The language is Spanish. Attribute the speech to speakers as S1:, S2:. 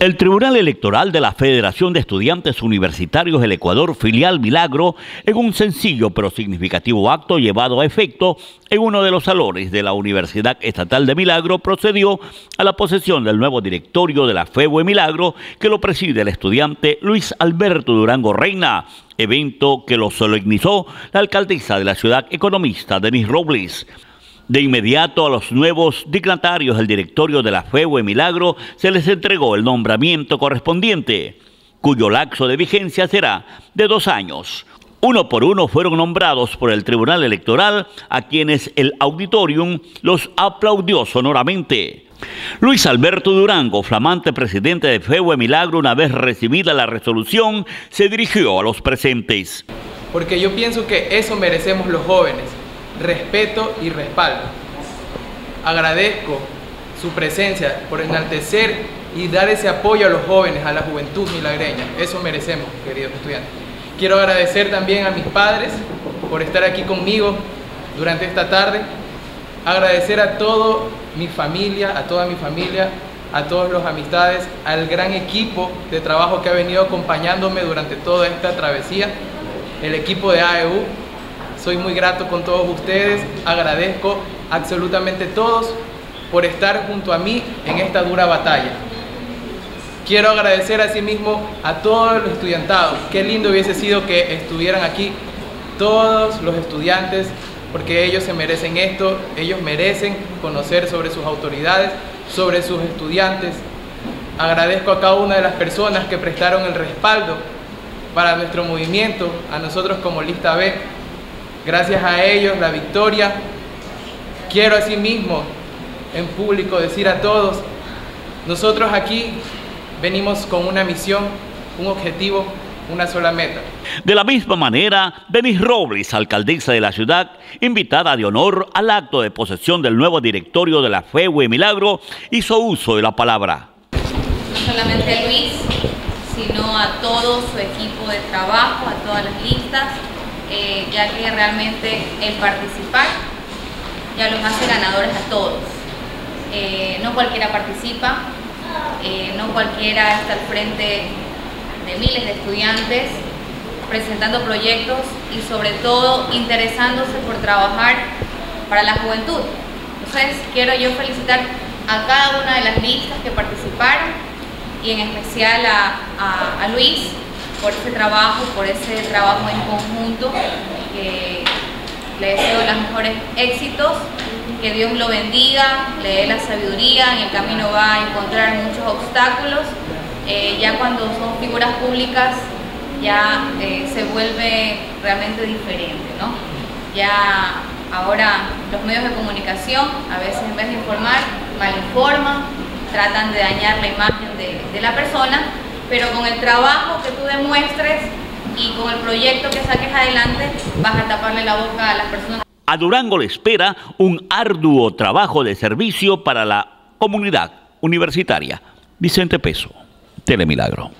S1: El Tribunal Electoral de la Federación de Estudiantes Universitarios del Ecuador, filial Milagro, en un sencillo pero significativo acto llevado a efecto en uno de los salones de la Universidad Estatal de Milagro, procedió a la posesión del nuevo directorio de la FEBUE Milagro, que lo preside el estudiante Luis Alberto Durango Reina, evento que lo solemnizó la alcaldesa de la ciudad economista, Denis Robles. De inmediato a los nuevos dignatarios del directorio de la FEUE Milagro se les entregó el nombramiento correspondiente, cuyo laxo de vigencia será de dos años. Uno por uno fueron nombrados por el Tribunal Electoral, a quienes el auditorium los aplaudió sonoramente. Luis Alberto Durango, flamante presidente de FEUE Milagro, una vez recibida la resolución, se dirigió a los presentes.
S2: Porque yo pienso que eso merecemos los jóvenes respeto y respaldo. Agradezco su presencia por enaltecer y dar ese apoyo a los jóvenes, a la juventud milagreña. Eso merecemos, queridos estudiantes. Quiero agradecer también a mis padres por estar aquí conmigo durante esta tarde. Agradecer a toda mi familia, a toda mi familia, a todos los amistades, al gran equipo de trabajo que ha venido acompañándome durante toda esta travesía, el equipo de AEU, soy muy grato con todos ustedes, agradezco absolutamente todos por estar junto a mí en esta dura batalla. Quiero agradecer asimismo a todos los estudiantados. Qué lindo hubiese sido que estuvieran aquí todos los estudiantes, porque ellos se merecen esto, ellos merecen conocer sobre sus autoridades, sobre sus estudiantes. Agradezco a cada una de las personas que prestaron el respaldo para nuestro movimiento, a nosotros como Lista B, Gracias a ellos la victoria. Quiero asimismo en público decir a todos, nosotros aquí venimos con una misión, un objetivo, una sola meta.
S1: De la misma manera, Denis Robles, alcaldesa de la ciudad, invitada de honor al acto de posesión del nuevo directorio de la FEUE Milagro, hizo uso de la palabra.
S3: No solamente a Luis, sino a todo su equipo de trabajo, a todas las listas, eh, ya que realmente el participar ya los hace ganadores a todos. Eh, no cualquiera participa, eh, no cualquiera está al frente de miles de estudiantes presentando proyectos y sobre todo interesándose por trabajar para la juventud. Entonces quiero yo felicitar a cada una de las listas que participaron y en especial a Luis por ese trabajo, por ese trabajo en conjunto. que le deseo los mejores éxitos, que Dios lo bendiga, le dé la sabiduría, en el camino va a encontrar muchos obstáculos. Eh, ya cuando son figuras públicas ya eh, se vuelve realmente diferente, ¿no? Ya ahora los medios de comunicación a veces en vez de informar, mal informan, tratan de dañar la imagen de la persona pero con el trabajo que tú demuestres y con el proyecto que saques adelante, vas a taparle la boca a las personas.
S1: A Durango le espera un arduo trabajo de servicio para la comunidad universitaria. Vicente Peso, Telemilagro.